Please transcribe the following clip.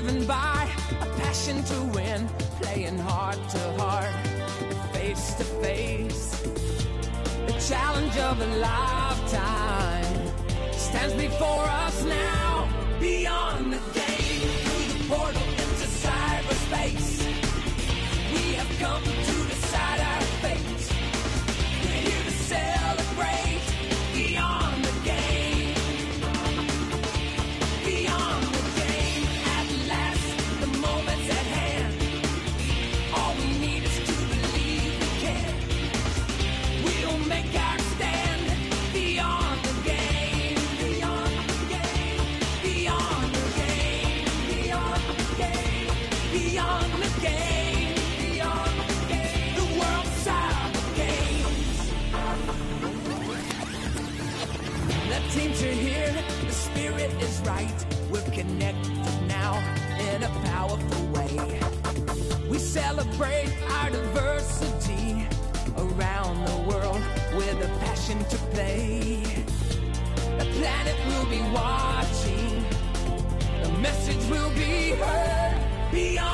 driven by a passion to win, playing heart to heart, face to face. The challenge of a lifetime stands before us now. The teams are here, the spirit is right. We're connected now in a powerful way. We celebrate our diversity around the world with a passion to play. The planet will be watching, the message will be heard beyond.